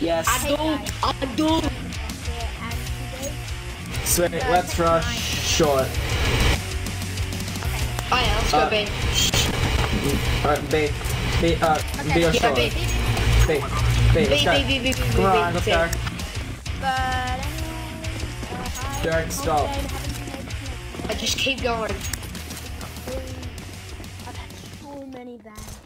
Yes. Abdul, Abdul. Sweet, let's rush short. Oh yeah, let's go Uh, B. Alright, B. B, uh, B or Yeah, short. B. B. B, B, let's go. B, B, B, B, B, Come on, B, let's B. go. But anyway, uh, hi. Derek, stop. Holiday, haven't been able to make I just keep going. I've had so many vans.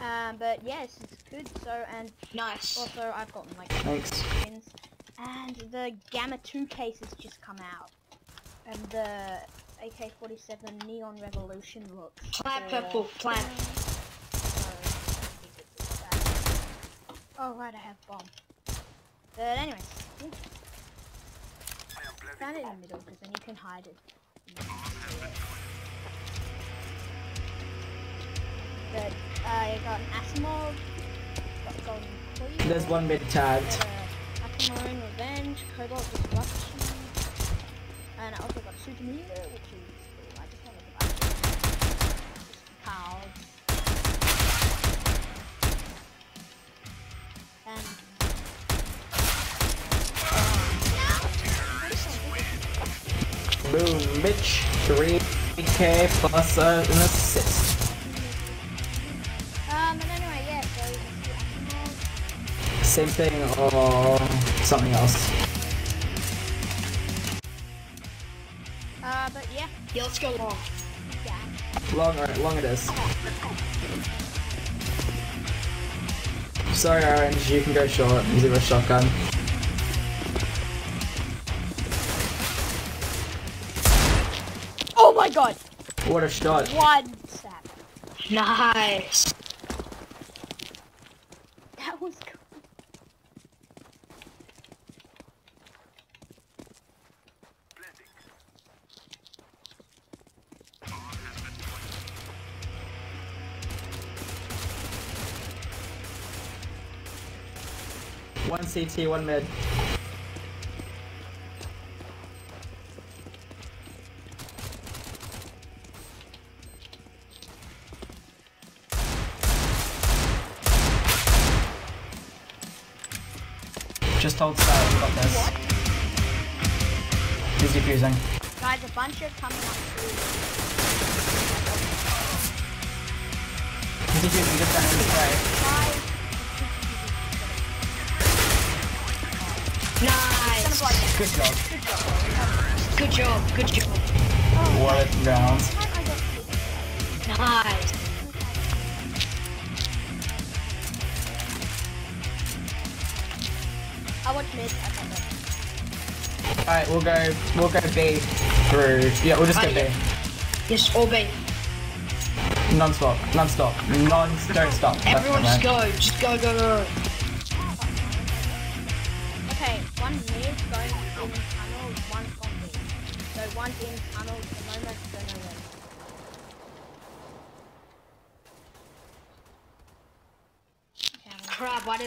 Um, but yes, it's good. So and Nice. also I've gotten like Thanks. skins, and the Gamma Two case has just come out, and the AK-47 Neon Revolution looks. Plant for- purple, plant. Oh right, I have bomb. But anyways, yeah. Stand it in the middle because then you can hide it. But I got an Asiimov, got Golden Cleave. There's one mid tagged. Aquamarine Revenge, Cobalt Disruption, and I also got Super Meter, which is cool. I just wanted to buy. Cards. And Boom, bitch. 3k plus uh, an assist. Same thing or something else. Uh, but yeah, Yeah, let's go long. yeah. Long, alright, long it is. Sorry, Orange, you can go short. Zero shotgun. Oh my god! What a shot. One sap. Nice. CT, one mid. Just hold still, we got this. He's defusing. Guys, a bunch are coming up through. He's defusing, just down his way. Nice. Good job. Good job. Good job. What rounds. I got hit. Nice. I watched mid. I. Alright, we'll go, we'll go B through. Yeah, we'll just go B. Yes, all B. Non-stop, non-stop, non, don't stop. Everyone just go. Just go, go, go.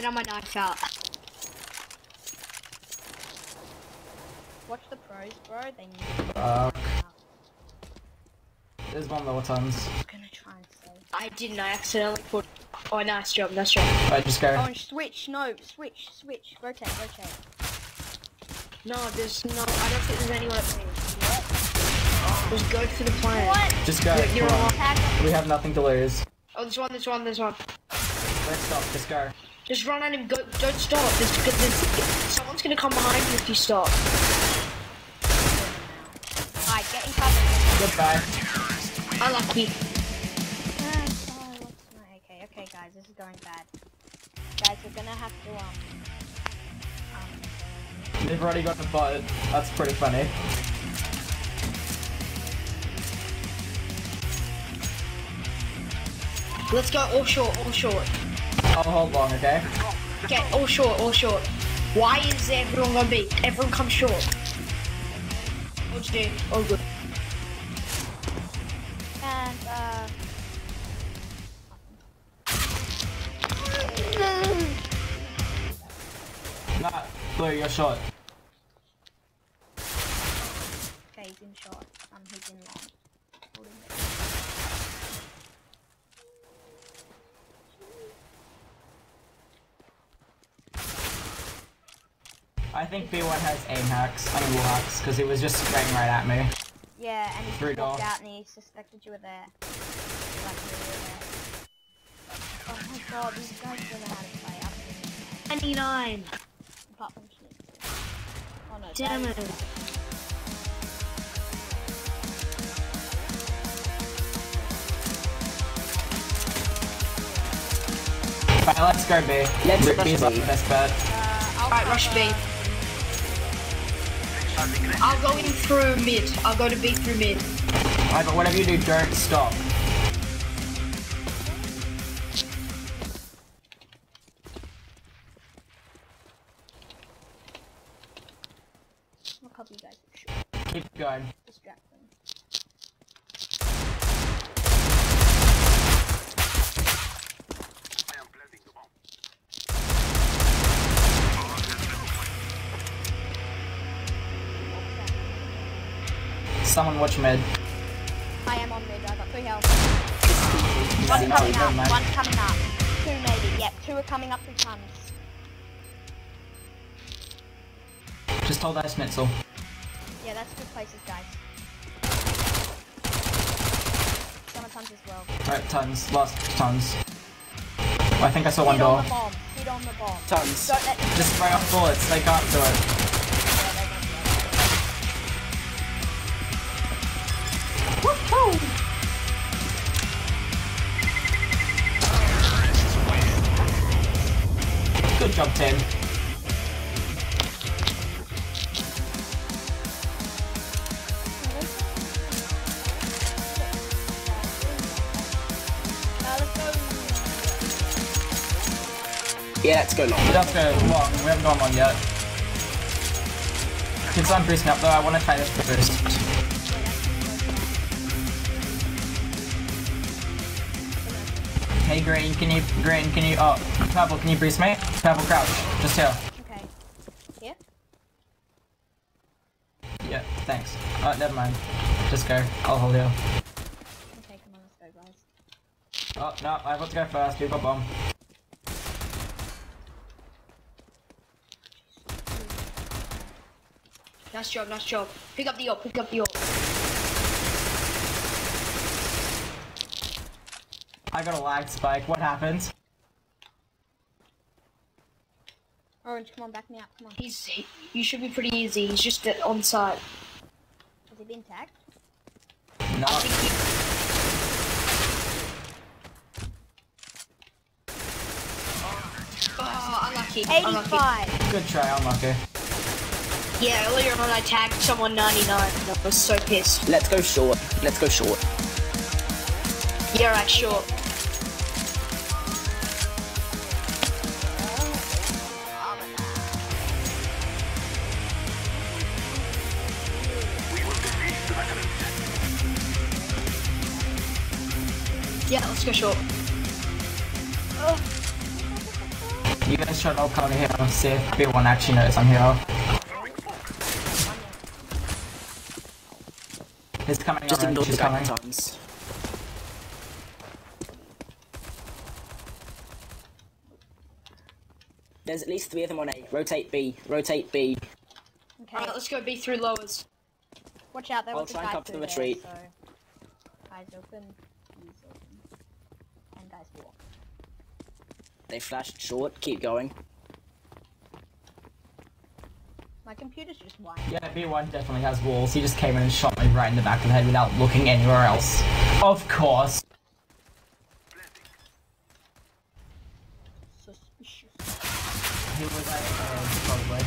Crap, why did my knife out? Watch the pros, bro. They need to Uh, there's one lower tons. I'm gonna try and save. I didn't. I accidentally put. Oh, nice job. Nice job. Alright, just go. Oh, switch. No, switch, switch. Rotate, rotate. No, there's no. I don't think there's anyone at me. Just go for the plan. What? Just go. You're- you're on. on. We have nothing to lose. Oh, there's one. There's one. There's one. Let's stop, just go. Just run at him. Go. Don't stop. There's, there's, someone's gonna come behind you if you stop. Alright, get in cover. Goodbye. Unlucky. Ah, sorry, what's my okay? Okay, guys, this is going bad. Guys, we're gonna have to um um. They've already got the bot. That's pretty funny. Let's go all short. All short. I'll hold long, okay? Okay, all short. All short. Why is everyone gonna be? Everyone come short. What'd you do? Oh, good. And uh. Nah, Blue, you're short. Okay, he's in short. Um, he's in long. Holding it. I think B1 has aim hacks, I mean wall hacks, because it was just spraying right at me. Yeah, and he Through walked door. out and he suspected you were there. Like you were there. Oh my god, these guys don't know how to play. I don't think 99. apart from Oh no, Damn it. Right, let's go B. Let's Rip rush B's B. the best bet. Uh, Alright, rush B. I'll go in through mid. I'll go to B through mid. Alright, but whatever you do, don't stop. Someone watch mid. I am on mid. I got three health. One's coming up. mind. One's coming up. Two maybe. Yep, two are coming up through tons. Just hold that schnitzel. Yeah, that's good places, guys. Some tons as well. Alright, tons. Lost tons. Oh, I think I saw one Hit on door. the bomb. Hit on the bomb. Tons. Don't let Just spray off bullets, they can't do it. Let's go. Yeah, let's go long. Let's go long. We haven't gone long yet. Keep on boosting up though, I want to try this first. Hey Green, can you, Green, can you, oh, Purple, can you boost me? Purple crouch, just here. Okay. Here? Yeah, thanks. Oh, never mind. Just go, I'll hold you. Okay, come on, let's go, guys. Oh, no, I've to go first, you've got bomb. Nice job, nice job. Pick up the op, pick up the op. I got a lag spike, what happened? Orange, come on, back me up. Come on. He's, he, you should be pretty easy. He's just at, on site. Has he been tagged? No, I Oh, unlucky. Unlucky. 85. good try, unlucky. Yeah, earlier on I tagged someone 99 I was so pissed. Let's go short. Let's go short. Yeah, right, sure. Yeah, let's go short. You guys should all come here and see if B1 actually knows I'm here. He's coming Just ignore he's the guy coming. tons. There's at least three of them on A. Rotate B. Rotate B. Okay. Alright, let's go B through lowers. Watch out, there I'll was a try and guy cover the through there, retreat. so... Eyes open. And guys walk. They flashed short. Keep going. My computer's just whining. Yeah, B1 definitely has walls. He just came in and shot me right in the back of the head without looking anywhere else. Of course. Suspicious. He was like, uh, probably.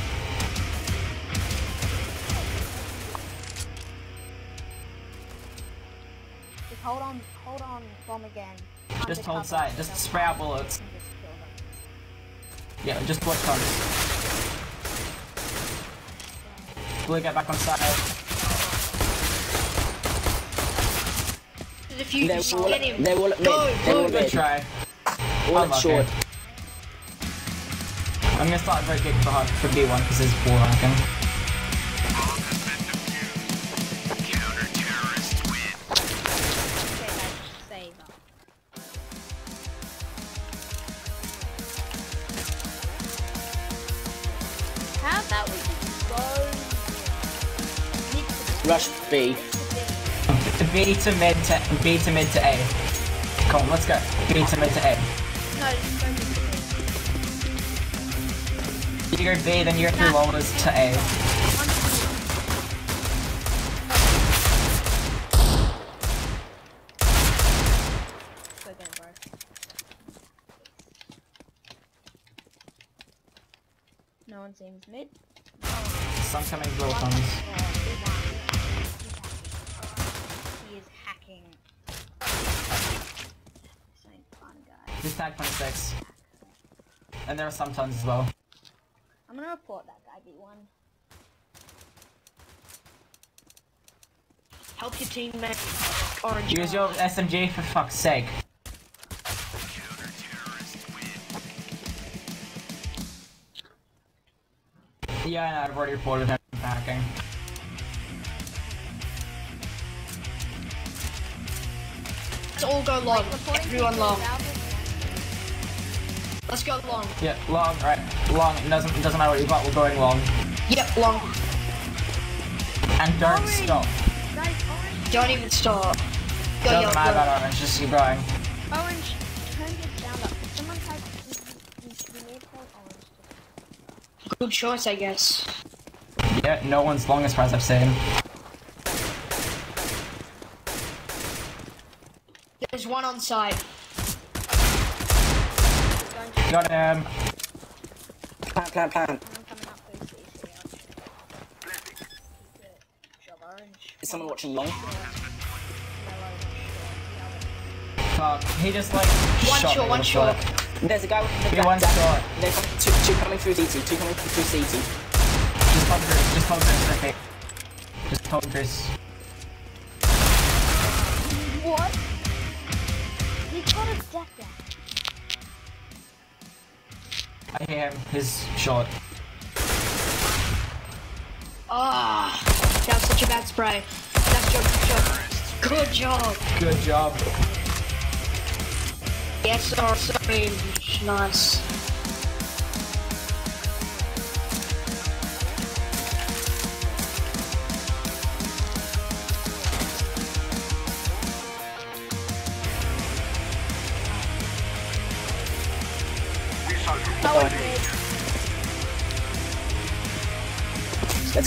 Just hold on, hold on, bomb again. Just hold Undercover, sight, just spray out come bullets. Yeah, just watch guns. Blue, get back on side. If you They're just all, get him. they're all. Go, They're all go, Good try. All at Unlucky. short. I'm gonna start very kick for, for B1 because there's wall hacking. B. B to mid to B to mid to A. Come on, let's go. B to mid to A. No, just go mid to mid. You go B, then you go through lowers to A. One to mid. Go get him, bro. No one seems mid. Some coming blow comes. Is hacking. This ain't fun, guys. Just tag 26. And there are some tons as well. I'm gonna report that guy B1. Help your teammate. Orange. Use your SMG for fuck's sake. Yeah, I know, I've already reported him for hacking. Let's all go long. Reporting Everyone long. Let's go long. Yeah, long, right. Long, it doesn't, it doesn't matter what you've got, we're going long. Yep, long. And don't Orange. stop. Guys, orange. Don't even stop. Go, Doesn't yellow, matter go. about orange, just keep going. Orange, turn your sound up. Someone type. To tell orange. Good choice, I guess. Yeah, no one's long as far as I've seen. There's one on site. Got him. Plant, plant, plant. Someone coming up through CC. Keep it. Job orange. Is someone watching long? Fuck, he just like One shot shot, me one with a There's a guy with Be the one shot. They're two, two coming through CT, two coming through CT. Just hold Chris, just hold Chris, okay. Just hold Chris. What? He got deck down. I hear him, his shot. Ah, that was such a bad spray. Job, good job. Good job. Good job. Yes, sir, sorry. Nice.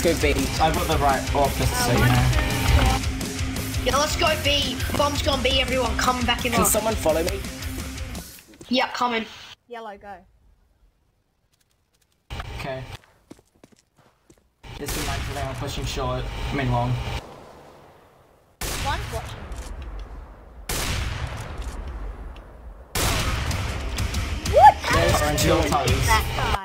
Let's go B. I've got the right off just so you know. Yeah, let's go B. Bomb's gone B, everyone. Come back in Can line. someone follow me? Yep, coming. Yellow, go. Okay. This is my there, I'm pushing short. I mean long. One's watching. What? How Orange, did your toes.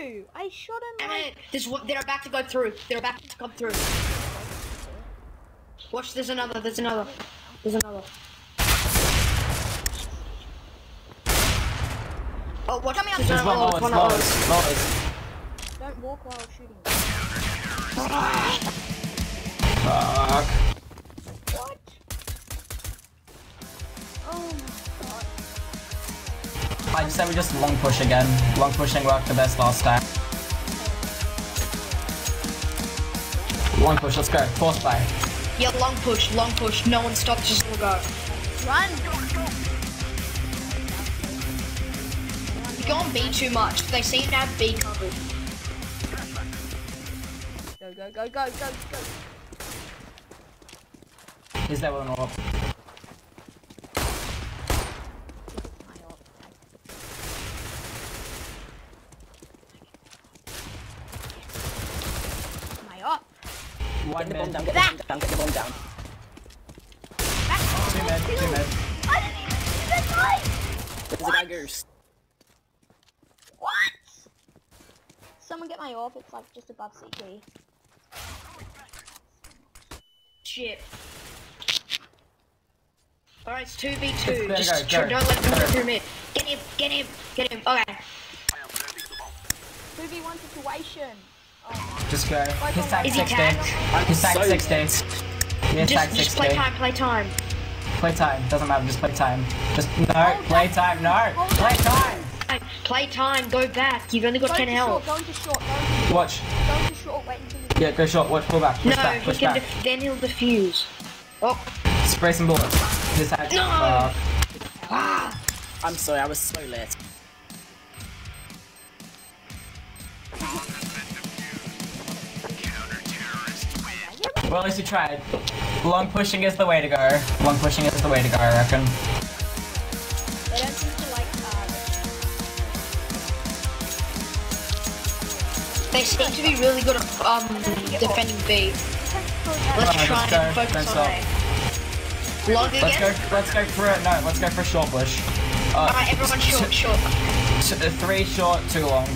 That. I shot him Damn like. There's one, they're about to go through. They're about to come through. Watch, there's another, there's another. There's another. Oh, watch, Coming up. there's There's one another, lowers, one lowers, lowers. lowers. Don't walk while shooting. Fuck. What? Oh my god. I just said we just long push again. Long pushing worked the best last time. Long push, let's go. Force by. Yeah, long push, long push. No one stops, just all go. Run! You go on B too much. They seem to have B covered. Go, go, go, go, go, go. Is there one more? My ult. My up. One Get the bomb down, get the bomb down, get the bomb down. Two mid, two mid. I didn't even see that guy! There's a guy goose. What? Someone get my AWP, it's like just above CT. Shit. Alright, it's 2v2. There Just go, don't let them Go. go through mid. Get him, get him, get him. Okay. 2v1 situation. Just go. His tag Is he 60. tagged? His tag So 60. His tag Just, 60. just play time, play time. Play time. Doesn't matter, just play time. Just, no, Hold play that. time, no! Hold Play time! time. Play time. Go back. You've only got Go 10 to short, health. go to short, go Watch. go to short, wait until you Yeah, go short. Watch. Pull back. Push No, back. he Push can back. def- then he'll defuse. Oh, Spray some bullets. His head. No! Uh, ah. I'm sorry, I was so late. Well, at least you tried. Long pushing is the way to go. Long pushing is the way to go, I reckon. They don't seem to like uh They seem to be really good at um, defending B. Let's try let's and go. focus on. Long Let's go. Let's go for it. No, let's go for short push. Uh, Alright, everyone short, short. three short, two long.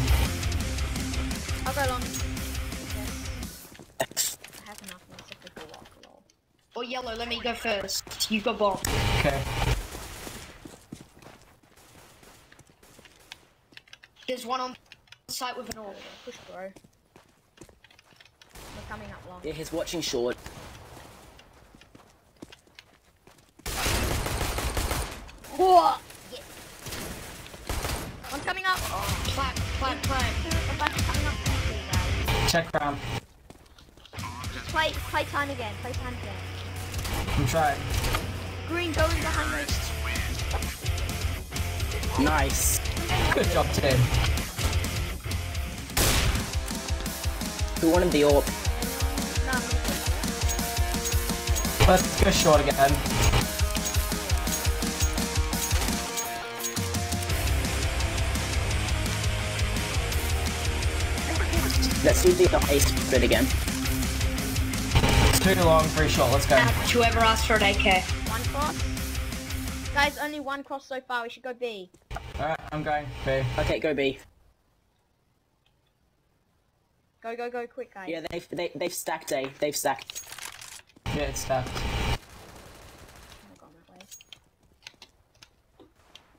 I'll go long. Let me go first. You've got bomb. Okay. There's one on site with an AWP. push bro. We're coming up long. Yeah, he's watching short. Whoa! Yes. I'm coming up. Oh, Back coming up. Check. Just play, play time again. Play time again. I'm trying. Green, going behind those. Nice. Good job, Tim. Who wanted the AWP? No, Let's go short again. Let's do the ace bit again. Two long, three short. Let's go. And whoever asked for an AK. One cross. Guys, only one cross so far. We should go B. Alright, I'm going. B. Okay, go B. Go, go, go, quick, guys. Yeah, they've they, they've stacked A. They've stacked. Yeah, it's stacked. My God, my way.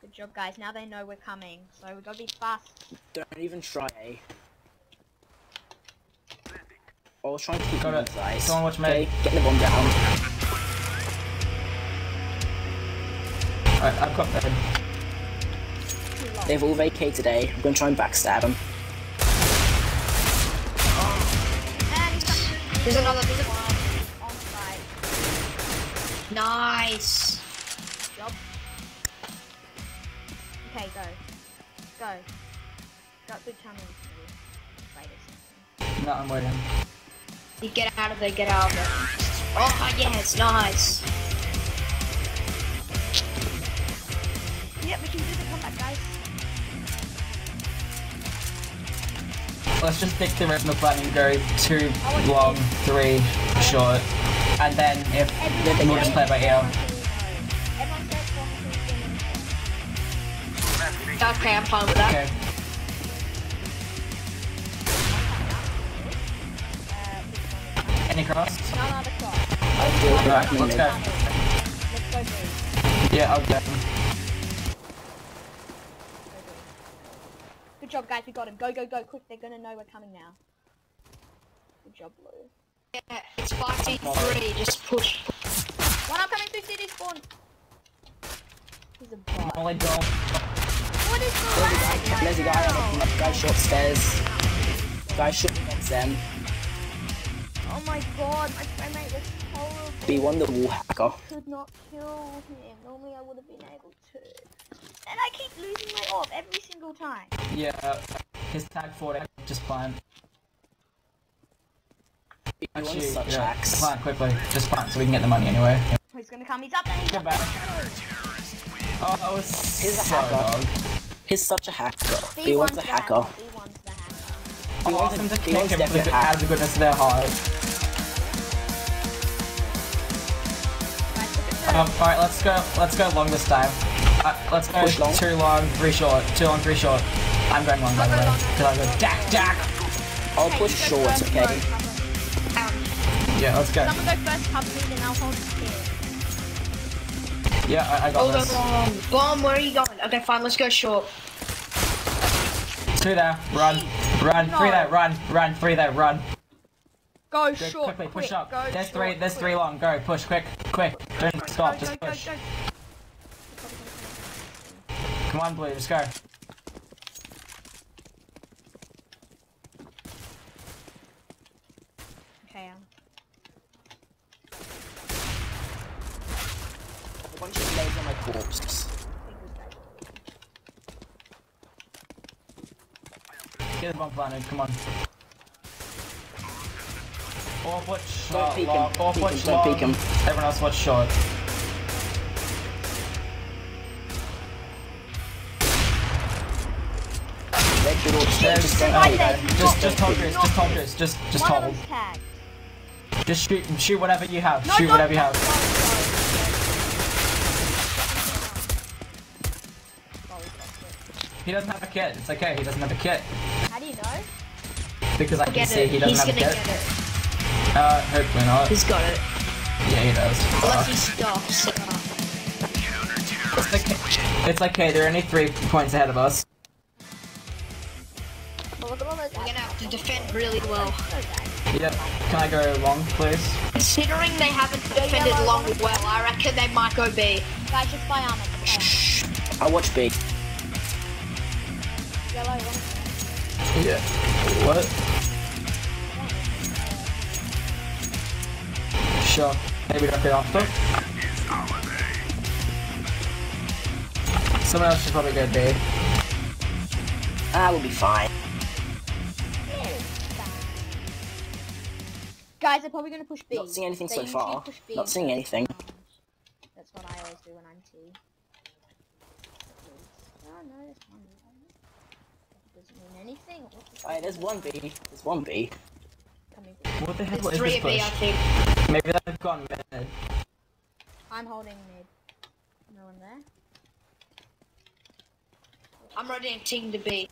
Good job, guys. Now they know we're coming. So we gotta be fast. Don't even try A. Oh, I was trying to keep Got them it. inside. Someone watch me. Okay, get the bomb down. Alright, I've got bed. Too long. They've all vacated Today, A. I'm gonna try and backstab them. And he's. There's another, there's a... On side. Nice. Job. Okay, go. Go. Got good timing. Wait a second. No, I'm waiting. You get out of there, get out of there. Oh, yes, nice. Yep, we can do the comeback, guys. Let's just stick to the original plan and go two long, three short. And then if Everyone we'll just play by ear. Everyone says one, two, three, Okay, I'm fine with that. Okay. Any cross? no, no, the cross. Right, let's go. Let's go Yeah, I'll go. Good job, guys. We got him. Go, go, go. Quick. They're gonna know we're coming now. Good job, Blue. Yeah, it's 5v3, just push. One upcoming through CT spawn. He's a bot. Molly don't. What is the lag There's a right guy now? on the guy short stairs. Guy short against them. Oh my god, my frame was horrible. B won the wall hacker. could not kill him. Normally I would have been able to. And I keep losing my AWP every single time. Yeah, his tag 40. Just plant. B won Actually, such yeah, hacks. plant quickly. Just plant so we can get the money anyway. Oh, he's gonna come. He's up there. He's Get back. Oh, that was He's a hacker. dog. He's such a hacker. B B one's wants a hacker. B one's the hacker. I He want wants them to he kick definitely a hack. out of the goodness of their heart. Guys, look at the. Um, alright, let's go. Let's go long this time. Uh, let's go Push long. two long, three short. Two long, three short. I'm going long by the way. long. Because I go Jack, Jack. I'll Okay, push short, okay? Yeah, let's go. Someone go first, cover me, then I'll hold the spear. Yeah, I, I got Hold this. on. Bomb, where are you going? Okay, fine, let's go short. Two there, run, run, No. three there, run, run, three there, run. Go good, short. Quickly push up. Go there's short, three. There's quick. three long. Go push quick, quick. Don't stop. Go, go, just push. Come on, blue. Just go. Okay. Um. Get the. Come on. Or watch Don't uh, peek him, peek watch him, don't peek him. Everyone else watch short. Red should all There's, just don't right there. just, just hold yours, just hold yours, just, just hold. Just shoot, shoot whatever you have, shoot whatever you have. Oh, we lost it. He doesn't have a kit, it's okay, he doesn't have a kit. How do you know? Because I can see he doesn't He's have a kit. Get it. Uh, hopefully not. He's got it. Yeah, he does. Unless Fuck. he stops. It's okay. It's okay, they're only three points ahead of us. Well, look at all those we're gonna have to defend really well. Yep. Can I go long, please? Considering they haven't defended long well, I reckon they might go B. Guys, just buy armor. Just buy armor. I watch B. Yellow one. Yeah. What? Sure. Maybe knock it after. Someone else should probably go B. Ah, we'll be fine. Guys, they're probably gonna push B. Not seeing anything They so far. Not seeing anything. That's what I always do when I'm T. Oh no, there's one. Doesn't mean anything. Alright, there's one B. There's one B. coming? What the hell There's is three this of B, I push? think. Maybe they've gone mid. I'm holding mid. No one there. I'm rotating team to B.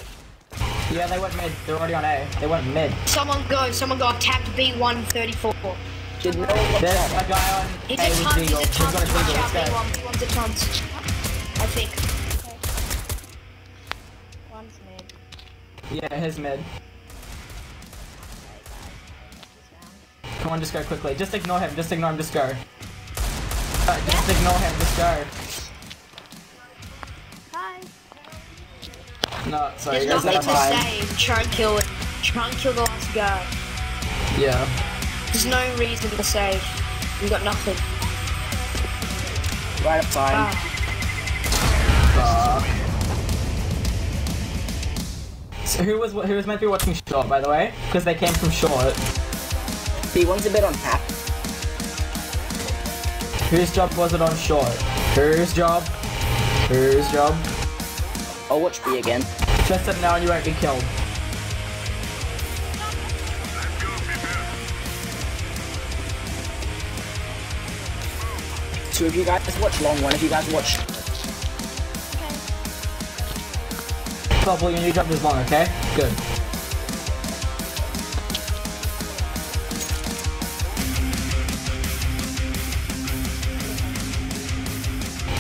Yeah, they went mid. They're already on A. They went mid. Someone go, someone go, I've tapped B134. Did no one There's a guy on He's A a with tons, he's Deagle. a He's tons. got a Deagle. Let's go. B1, B1's a tons. I think. One's mid. Yeah, his mid. Come on, just go quickly. Just ignore him. Just ignore him. Just go. Uh, just ignore him. Just go. Hi. No, sorry. There's you guys nothing have to time. save. Try and kill it. Try and kill the last guy. Yeah. There's no reason to save. You got nothing. Right up time. Ah. So who was who was meant to be watching short, by the way? Because they came from short. B1's a bit on tap. Whose job was it on short? Whose job? Whose job? I'll watch B again. Just sit now and you won't be killed. Two of you guys watch long, one if you guys watch. Bubble, your new job is long, okay? Good.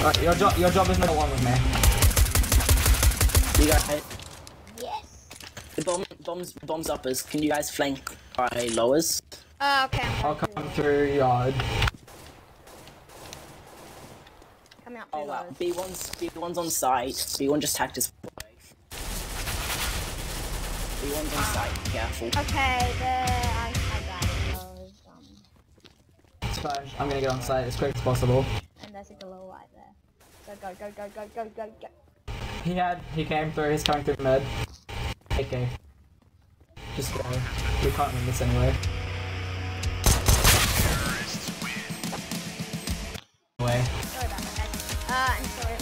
Alright, your job your job is not one with me. You guys, Yes. the bomb, bombs, bombs uppers. Can you guys flank by lowers? Uh, okay. I'll come through. yard. Coming up Oh wow. B1's B1's on site. B1 just hacked his wife. B1's on site. Be careful. Okay, there. I, I got it. Um... I'm gonna get on site as quick as possible. and there's a glow light there. Go, go, go, go, go, go, go. He had he came through, he's coming through mid. Okay. Just go. We can't win this anyway. Away. Sorry about that, guys. Uh, and sorry.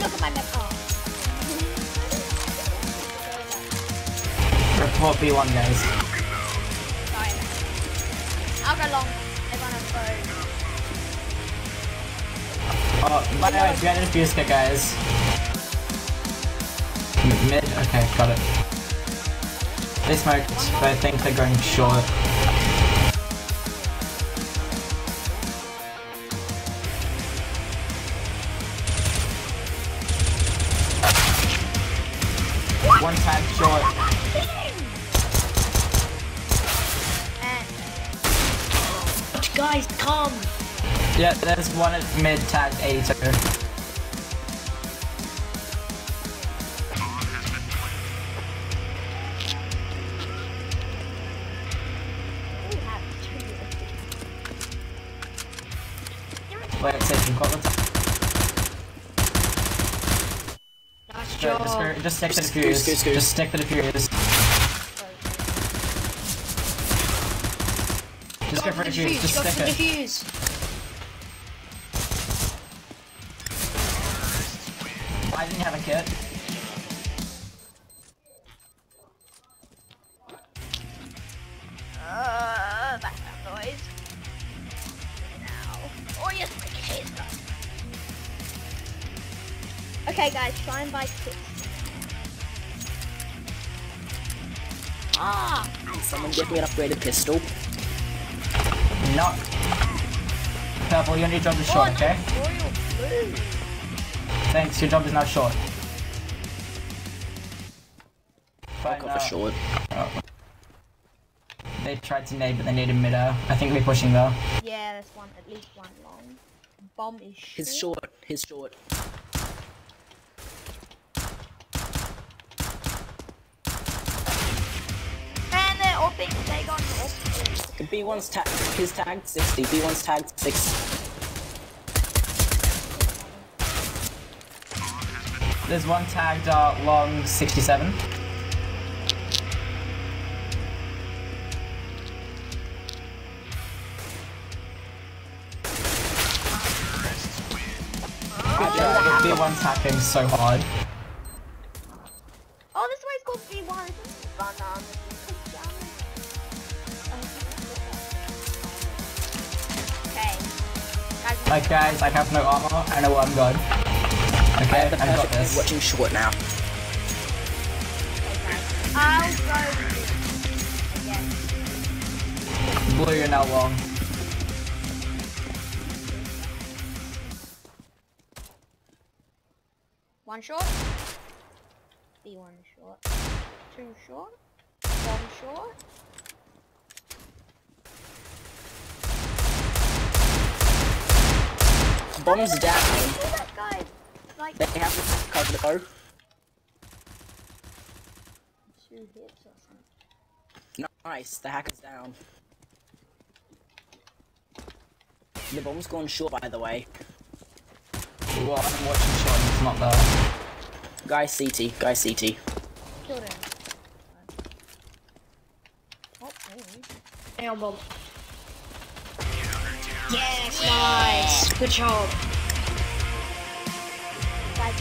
Look at my map. Oh. Report B1 guys. Oh, by the way, we had a defuse kit guys. Mid? Okay, got it. They smoked, but I think they're going short. Yeah, there's one at mid tag 82. we have two. Wait, Sage, you've got the time. Nice Go, job. Just, just stick to the Scoot, fuse. scoot, scoot. Just stick to the fuse. Just go Go for the the fuse. Just stick for the it. Try and buy kits. Ah, Someone give me an upgraded pistol. Not. Purple, your new job is oh, short, nice okay? royal blue. Thanks, your job is now short. I'll Fine, go uh, for short. They tried to nade, but they needed mid air. I think we're pushing though. Yeah, there's one, at least one long. Bomb is His short. His short. And they're upping, they got. B1's tag. His tagged 60. B1's tagged 60. There's one tagged uh, long 67. B1's hacking so hard. Like guys, I have no armor. I know I'm good. Okay, I've got perfect this. watching short now. I'll go again. Blue, you're now long. One short. B1 short. Two short. One short. Bomb's down. See that guy? Like They have to cover the bow. two hits or something. Nice. The hacker's down. The bomb's gone short, by the way. Well, I'm watching short and it's not oh, there. Guy CT. Guy CT. Killed him. Oh, maybe. Nail bomb. Yes, nice. Good job. Guys,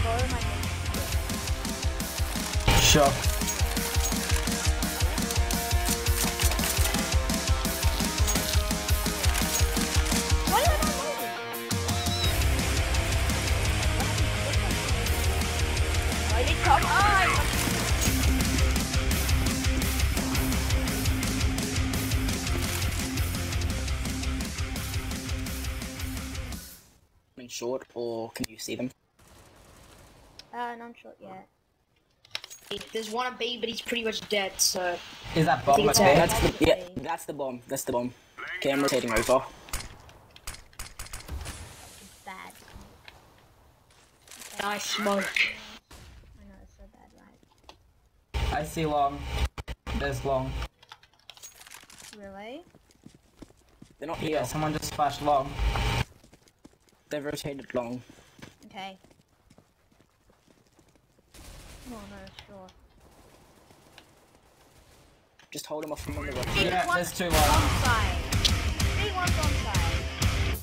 can you see them? Uh, no, I'm short yet. There's one at B, but he's pretty much dead, so. Is that bomb think at it's That's the yeah. That's the bomb. That's the bomb. Okay, I'm rotating over. It's bad. Nice smoke. I know it's so bad, right? I see long. There's long. Really? They're not Yeah, here. someone just flashed long. They've rotated long. Okay. Oh no, sure. Just hold him off from the road. Yeah, there's two long. Onside. Big one's onside.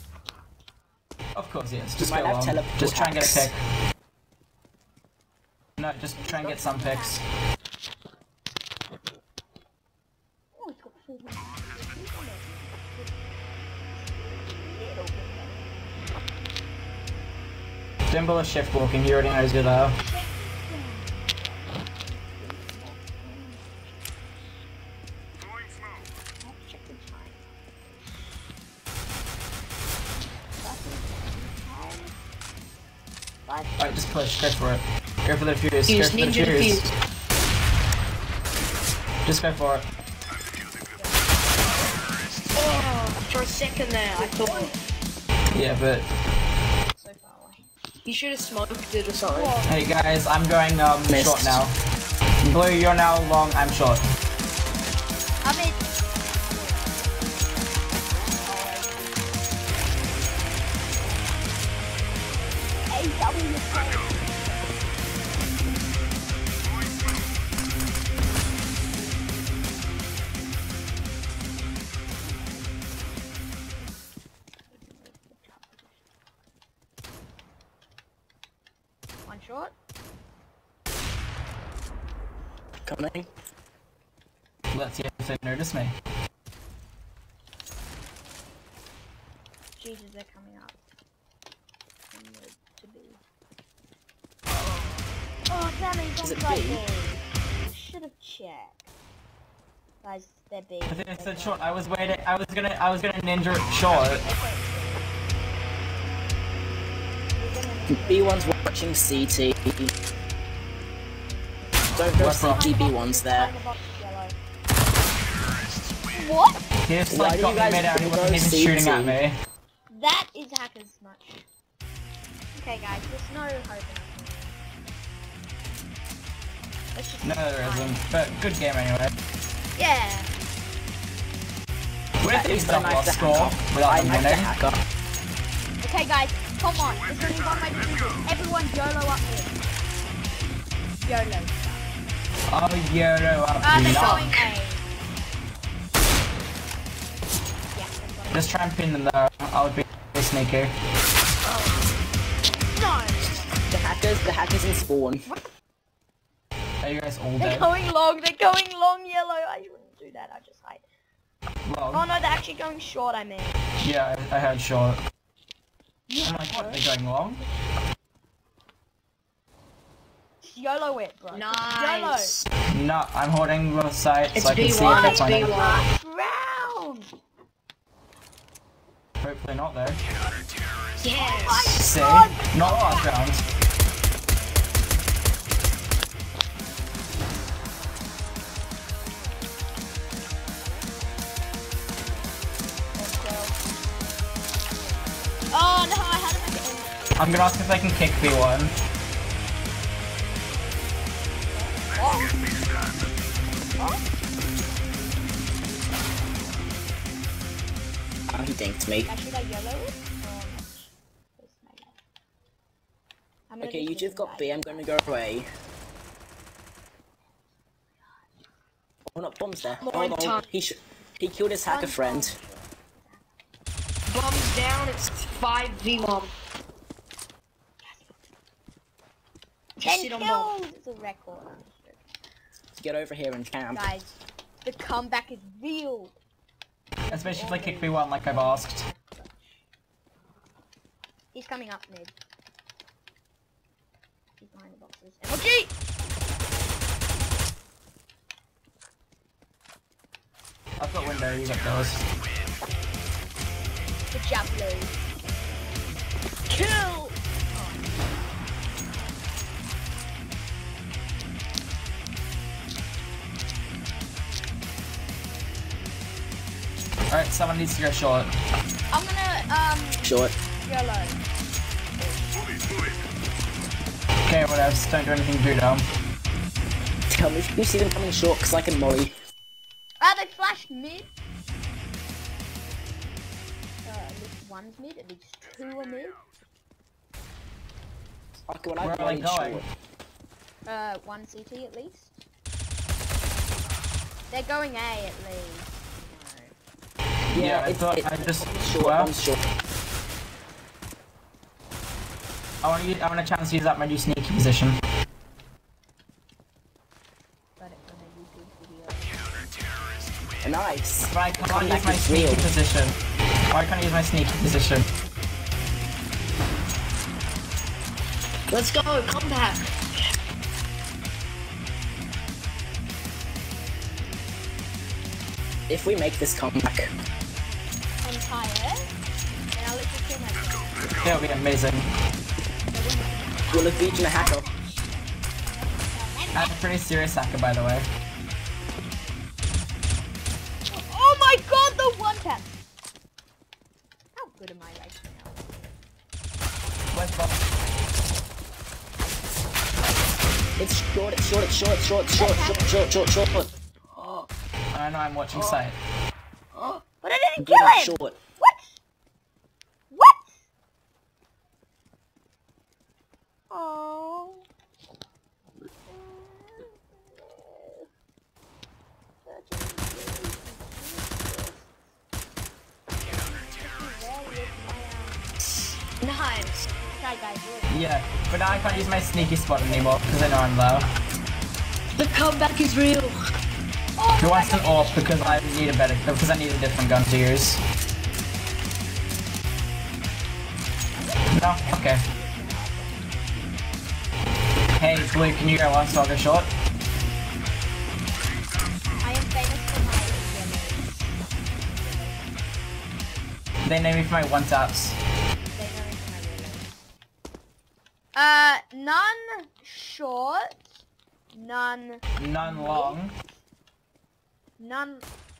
Of course, yes. Just go have long. Just try and get a pick. No, just try and get some picks. Dimble is shift walking, he already knows you're there. Let's check the time. But Alright, just push, go for it. Go for the fuse, go for the fuse. Just go for it. Oh, for a second there, I thought Yeah, but so far away. You should have smoked it or something. hey guys, I'm going um short now. Blue, you're now long, I'm short. I'm in. One short. Coming. Let's see if they notice me. Jesus, they're coming up. From mid to oh, B. Oh, damn it, he's Is on it right B? there. Should have checked. Guys, they're B. I think it's They're a short. I was waiting. I was gonna. I was gonna ninja it short. B1's watching CT. Don't go What's wrong? CT, B1's there. What? He just Why like do got you me guys mid out. He wasn't even shooting at me. That is hacker's much. Okay, guys, there's no hope in us. Let's just No, there try. isn't. But good game anyway. Yeah. What if At they least I still knifed lost the score hacker. without I them winning? Okay, guys, come on. There's only one way to do this. Everyone YOLO up here. YOLO. Oh, YOLO up. Uh, they're Yuck. going A. Yeah, they're Just try and pin them there. I would be sneaky. No! The hackers, the hackers in spawn. Are you guys all there? They're going long, they're going long yellow. I wouldn't do that, I just hide. Oh no, they're actually going short, I mean. Yeah, I I heard short. Yeah. I'm like, what? They're going long? YOLO it, bro. Nice. No, I'm holding the site It's so I can see B1, if they're it's playing. B1. Round! Hopefully not though. Yes. See? Oh God. Not last round. I'm gonna ask if I can kick B1. Oh, he dinked me. Should I YOLO it? Or not? This may not. I'm gonna Okay, you just got. B, I'm gonna go away. Oh, not bombs there. Oh no, he sh he killed his hacker friend. Bombs down, it's 5v1. Just Ten sit on kills! It's a record. I'm. Get over here and camp. Guys, the comeback is real. Especially if they kick me one like I've asked. He's coming up mid. He's behind the boxes. MLG! I've got window, you got doors. The job, Blue. Kill! Alright, someone needs to go short. I'm gonna, um, Short. YOLO. Okay, what else? don't do anything too dumb. Tell me if you see them coming short, cause I can molly. Ah, they flashed mid. Uh, at least one's mid, at least two are mid. Okay, when I Where are they going? short. Uh, one CT at least. They're going A at least. Yeah, I it's, thought I just- short. well- I'm sure. I want to use, I want a chance to use that my new sneaky position. Got it from a YouTube video. Nice. But I can't use my sneaky real. position. Why can't I use my sneaky position? Let's go, come back. If we make this comeback, Empire. Then I'll let you kill myself. It'll be amazing. we'll have beaten a hacker. I'm a pretty serious hacker, by the way. Oh my god, the one tap! How good am I right now? Where's Bob? It's short, it's short, it's short, it's short, it's short, short, short, short, short. Oh, I know I'm watching oh. sight. But I didn't Get kill him him! short. What? What? Oh. Nice. Yeah, but now I can't use my sneaky spot anymore because I know I'm low. The comeback is real. Who wants an AWP because I need a better, because I need a different gun to use. No? Okay. Hey, Blue, can you go on so I'll go short? I am famous for my yellows. They name me for my one taps. They know me for my yellows. Uh, none short, none, None long. None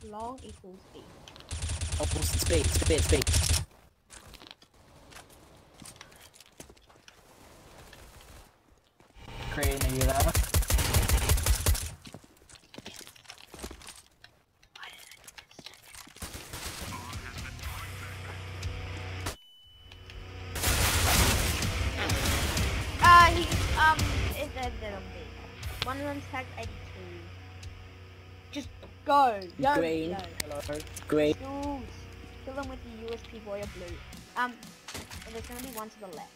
long equals B. Oh, speed, speed, speed. Creating a you that. Uh, he, um, is a little bit. One of them's tagged 82. Just go. Don't, Green. No. Hello. Green. Dudes. Kill them with the USP warrior blue. Um, and there's gonna be one to the left.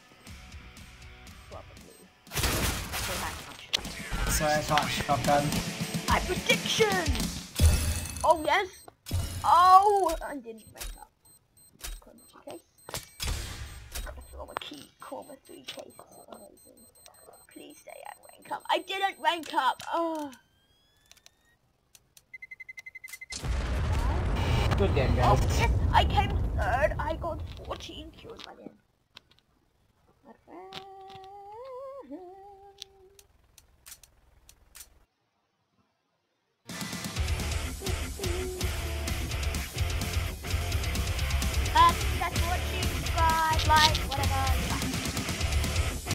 Probably. So that's not sure. So I can't shotgun. My prediction! Oh, yes! Oh! I didn't rank up. Coma case. I got a Chroma key. Chroma 3 case. Amazing. Please say I rank up. I didn't rank up! Oh! Good game, guys. Oh, yes! I came third. I got 14 kills by then.